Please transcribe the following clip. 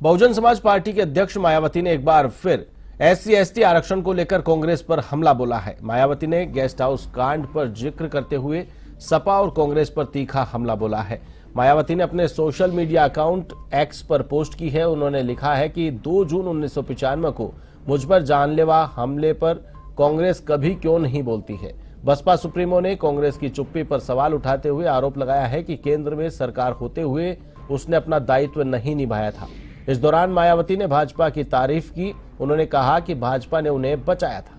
Bahujan Samaj party के अध्यक्ष मायावती ने एक बार फिर एससी एसटी आरक्षण को लेकर कांग्रेस पर हमला बोला है। मायावती ने गेस्ट हाउस कांड पर ज़िक्र करते हुए सपा और कांग्रेस पर तीखा हमला बोला है। मायावती ने अपने सोशल मीडिया अकाउंट एक्स पर पोस्ट की है। उन्होंने लिखा है कि 2 जून उन्नीस को मुझ पर जानलेवा हमले पर कांग्रेस कभी क्यों नहीं बोलती है? बसपा सुप्रीमो ने कांग्रेस की चुप्पी पर सवाल उठाते हुए आरोप लगाया है कि केंद्र में सरकार होते हुए उसने अपना दायित्व नहीं निभाया था। इस दौरान मायावती ने भाजपा की तारीफ़ की। उन्होंने कहा कि भाजपा ने उन्हें बचाया था।